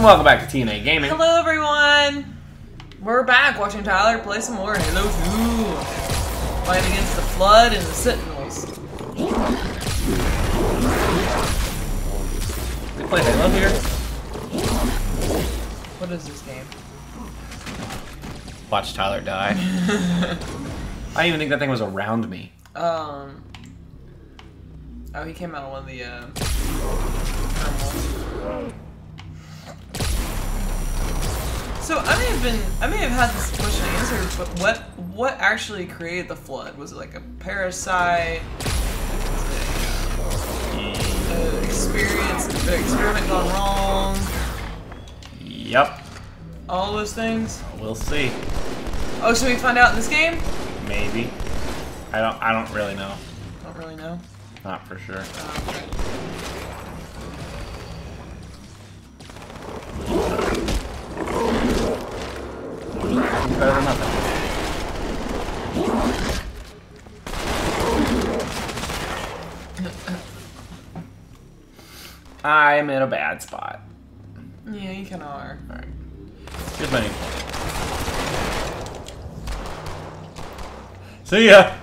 And welcome back to T & A Gaming. Hello, everyone. We're back watching Tyler play some more Halo 2. Fight against the Flood and the Sentinels. We play Halo here. What is this game? Watch Tyler die. I didn't even think that thing was around me. Um. Oh, he came out of one of the uh, So I may have been, I may have had this question answered, but what, what actually created the flood? Was it like a parasite? Was it a, uh, experience, an experiment gone wrong? Yep. All those things. We'll see. Oh, should we find out in this game? Maybe. I don't. I don't really know. Don't really know. Not for sure. Uh, I'm in a bad spot. Yeah, you kind of are. Alright. Here's my new See ya!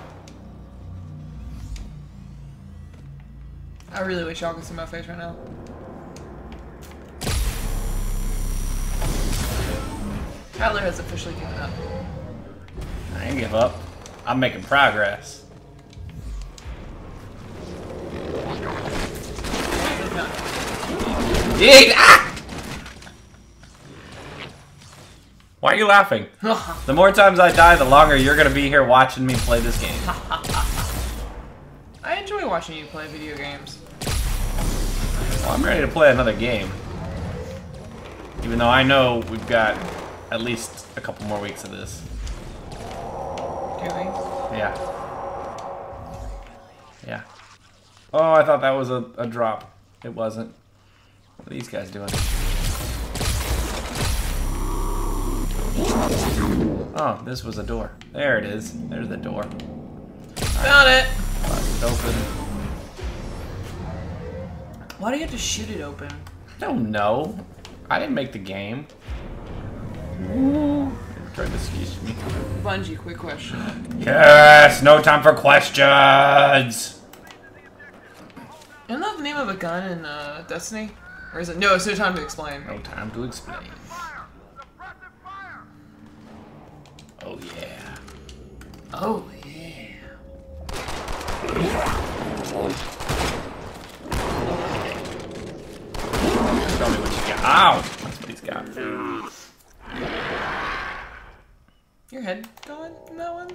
I really wish y'all could see my face right now. Tyler has officially given up. I ain't give up. I'm making progress. Ah! Why are you laughing? The more times I die, the longer you're gonna be here watching me play this game. I enjoy watching you play video games. Well, I'm ready to play another game. Even though I know we've got at least a couple more weeks of this. Do we? Yeah. Yeah. Oh, I thought that was a, a drop. It wasn't. What are these guys doing? Oh, this was a door. There it is. There's the door. Found it! Bust it open. Why do you have to shoot it open? I don't know. I didn't make the game. Ooh. Try to excuse me. Bungie, quick question. Yes, no time for questions. Isn't that the name of a gun in uh, Destiny? Or is it? No, it's no time to explain. No time to explain. Oh yeah. Oh, yeah. Tell me what you got. Ow! That's what he's got. Your head going in that one?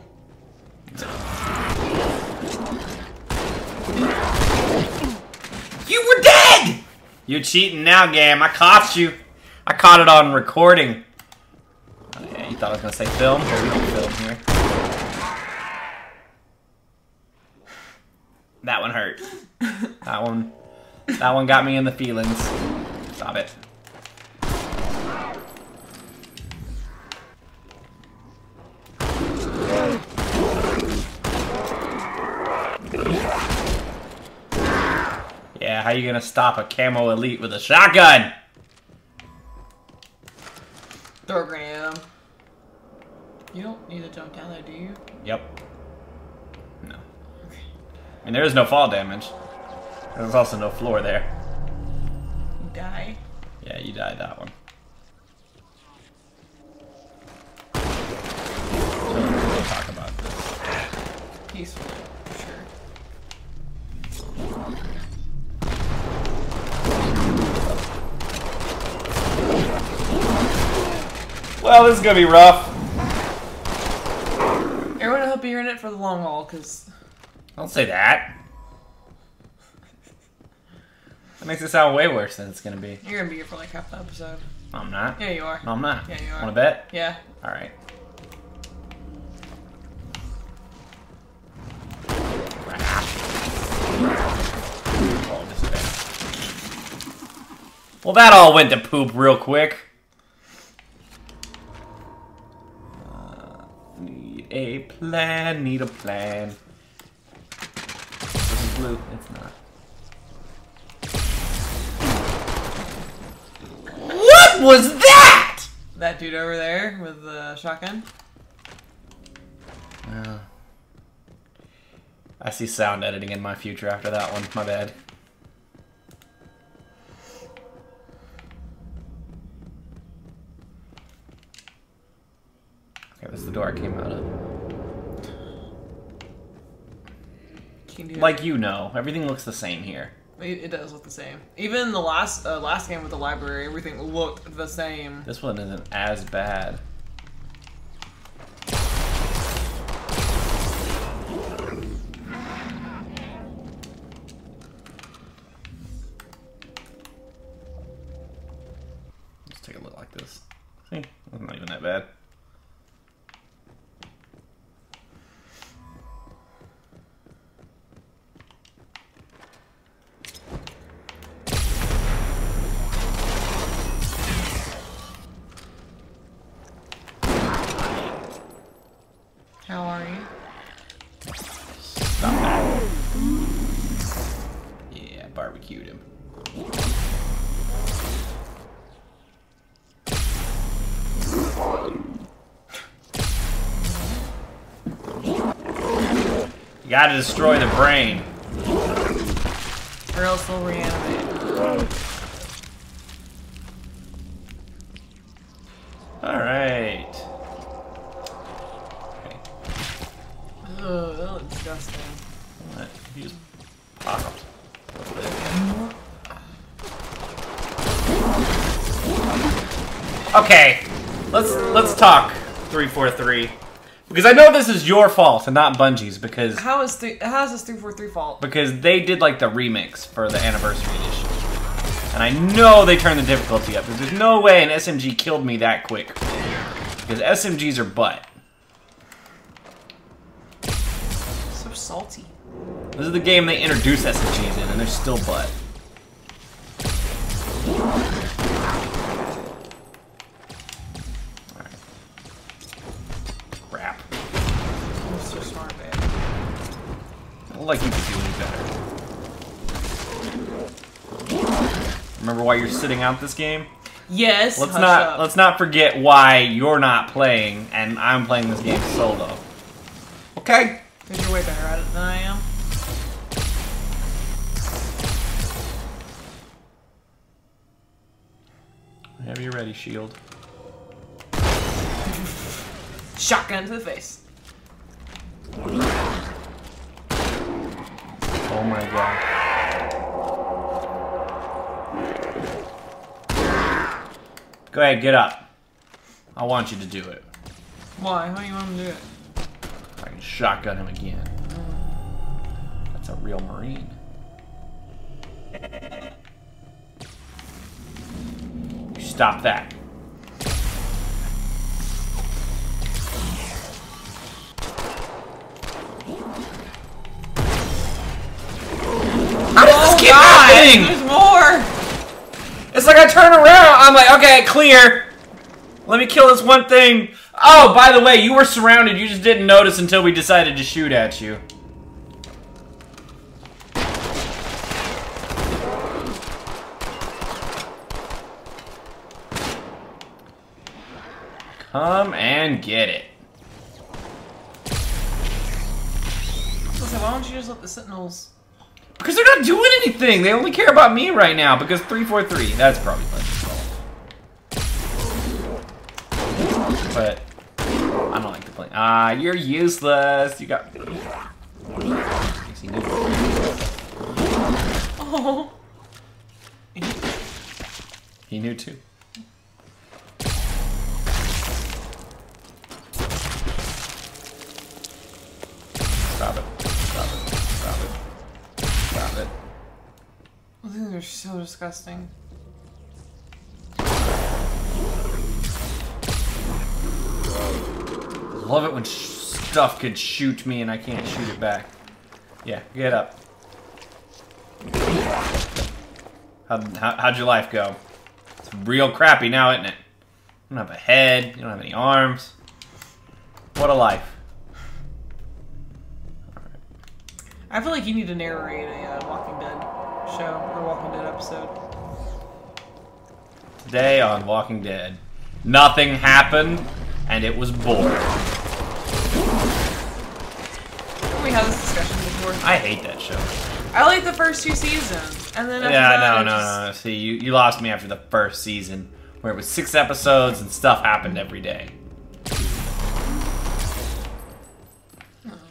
You were dead! You're cheating now, game. I caught you. I caught it on recording. Oh, yeah, you thought I was gonna say film? We don't film here. That one hurt. That one. That one got me in the feelings. Stop it. How you gonna stop a camo elite with a shotgun? Throw a grenade at him. You don't need to jump down there, do you? Yep. No. I mean, there is no fall damage. There's also no floor there. You die. Yeah, you die that one. So, we'll talk about this. Peacefully, Well, this is gonna be rough. Everyone, I hope you're in it for the long haul, because Don't say that. That makes it sound way worse than it's gonna be. you're gonna be here for like half the episode. No, I'm not. Yeah, you are. No, I'm not. Yeah, you are. Wanna bet? Yeah. Alright. Oh, this bad. Well, that all went to poop real quick. Uh, need a plan, need a plan. This is blue. It's not. What was that? That dude over there with the shotgun. Well, I see sound editing in my future after that one. My bad. Okay, that's the door I came out of. Can do Like you know, everything looks the same here. It, it does look the same. Even the last uh, last game with the library, everything looked the same. This one isn't as bad. Let's take a look like this. See, it's not even that bad. Gotta destroy the brain. Or else we'll reanimate. Alright. Okay. Ugh, that looks disgusting. What? He just popped. Okay, let's let's talk three four three because I know this is your fault and not Bungie's because How is th- how is this three four three fault? because they did like the remix for the anniversary edition, and I know they turned the difficulty up because there's no way an SMG killed me that quick because SMGs are butt. So salty. This is the game they introduced SMGs in, and they're still butt. Look like you could do any better. Remember why you're sitting out this game? Yes. Let's hush not up. let's not forget why you're not playing and I'm playing this game solo. Okay? Because you're way better at it than I am. Whenever you're ready, shield. Shotgun to the face. Oh my god. Go ahead, get up. I want you to do it. Why? How do you want him to do it? I can shotgun him again. That's a real Marine. You stop that. Happening? There's more! It's like I turn around, I'm like, okay, clear. Let me kill this one thing. Oh, by the way, you were surrounded. You just didn't notice until we decided to shoot at you. Come and get it. So why don't you just let the sentinels... Because they're not doing anything. They only care about me right now. Because 343. That's probably fault. But I don't like to play. Ah, you're useless. You got. Oh. He knew too. So disgusting. Love it when stuff could shoot me and I can't shoot it back. Yeah, get up. How'd, how, how'd your life go? It's real crappy now, isn't it? You don't have a head, you don't have any arms. What a life. I feel like you need to narrate a uh, Walking Dead show or Walking Dead episode. Today on Walking Dead, nothing happened, and it was boring. We had this discussion before. I hate that show. I like the first two seasons, and then after Yeah, that, no, no, just- no. See, you, you lost me after the first season, where it was six episodes and stuff happened every day.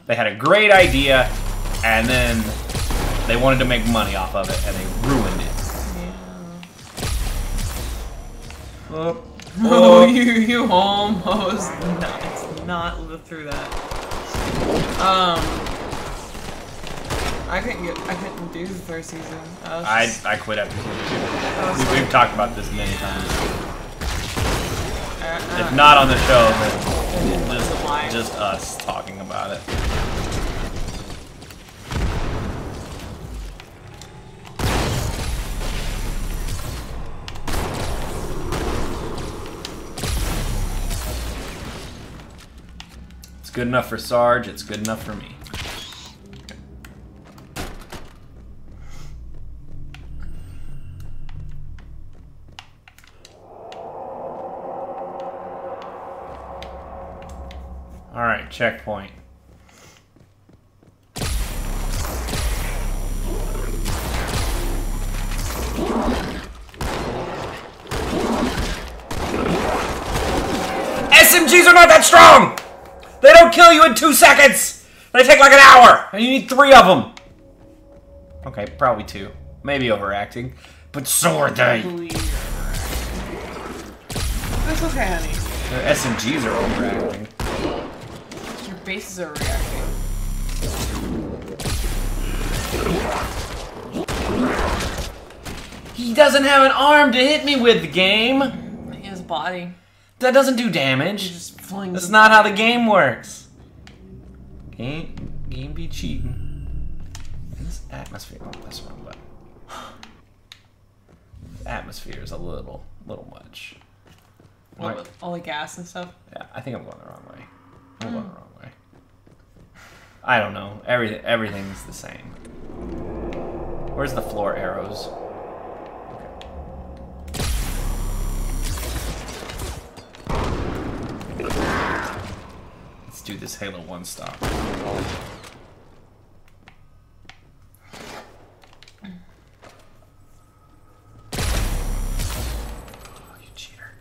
They had a great idea, and then they wanted to make money off of it, and they ruined it. Oh, Oh, you you almost not not lived through that. Um, I couldn't get I couldn't do the first season. I, I, just- I quit after season two. We, we've talked about this many times. uh, If uh, not on the show, then it was a lie. just, just us talking about it. Good enough for Sarge, it's good enough for me. Alright, checkpoint. SMGs are not that strong! They don't kill you in two seconds! They take like an hour! And you need three of them! Okay, probably two. Maybe overacting. But so are they! believe you're overacting. That's okay, honey. Their SMGs are overacting. Your bases are reacting. He doesn't have an arm to hit me with, the game! He has a body. That doesn't do damage. He just flings. That's not how the game works. Game, game be cheating. This atmosphere. Oh, that's wrong button. The atmosphere is a little, little much. What, all the gas and stuff. Yeah, I think I'm going the wrong way. I'm hmm. going the wrong way. I don't know. Everything, everything's the same. Where's the floor arrows? Let's do this Halo 1 stop. Oh, you cheater.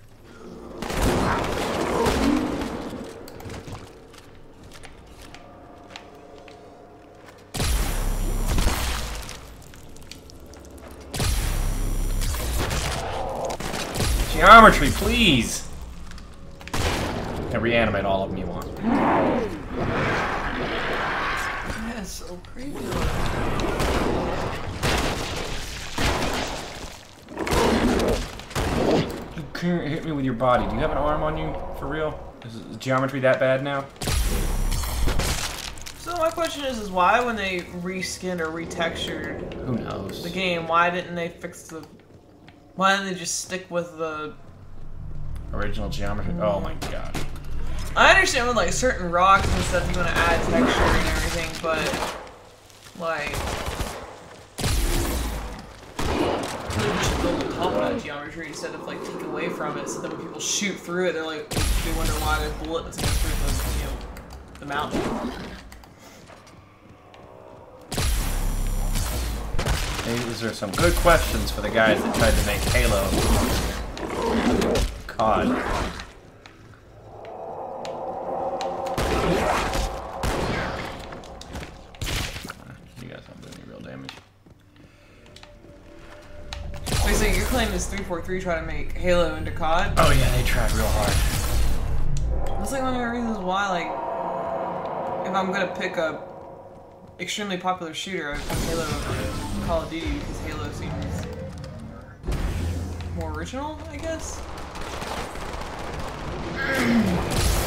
Geometry, please! Reanimate all of them you want. So creepy. You can't hit me with your body. Do you have an arm on you? For real? Is, is geometry that bad now? So my question is, is why when they reskinned or retextured Who knows? the game, why didn't they fix the? Why didn't they just stick with the? Original geometry? Oh my god. I understand with like certain rocks and stuff you want to add texture and everything, but like. We should build on top of that geometry instead of like take away from it, so that when people shoot through it, they're like they wonder why their bullet doesn't go through the you know the mountain. These are some good questions for the guys that tried to make Halo. COD. Claim is 343 trying to make Halo into COD? Oh yeah, they tried real hard. That's like one of the reasons why, like, if I'm gonna pick a extremely popular shooter, I'd pick Halo over Call of Duty because Halo seems more original, I guess.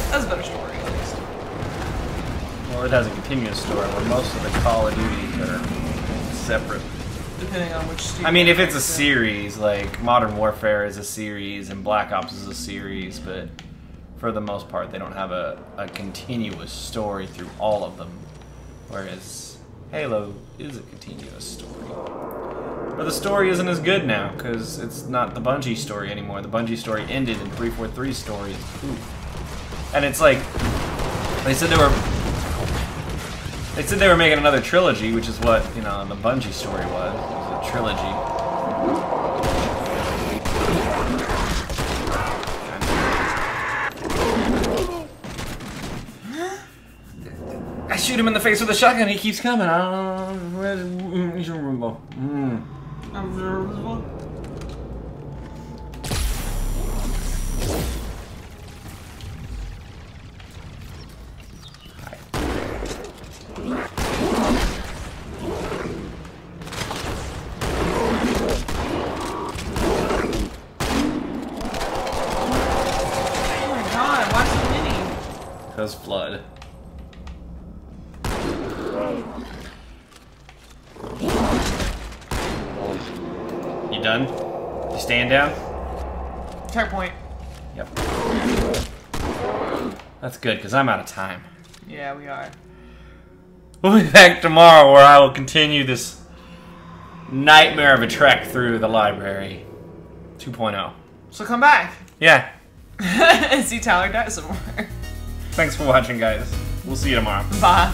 That's a better story, at least. Well, it has a continuous story where most of the Call of Duties are separate. Depending on which. I mean, if it's a series, like Modern Warfare is a series and Black Ops is a series, but for the most part, they don't have a, a continuous story through all of them. Whereas Halo is a continuous story. But the story isn't as good now, because it's not the Bungie story anymore. The Bungie story ended in 343 story is poof. And it's like, they said they were, they said they were making another trilogy, which is what, you know, the Bungie story was. It was a trilogy. I shoot him in the face with a shotgun, he keeps coming. I don't know. Where's- mm, Roomba. Mm. Because flood. You done? You stand down? Checkpoint. Yep. That's good, because I'm out of time. Yeah, we are. We'll be back tomorrow where I will continue this nightmare of a trek through the library. 2.0. So come back Yeah. and see Tyler die some more. Thanks for watching, guys. We'll see you tomorrow. Bye.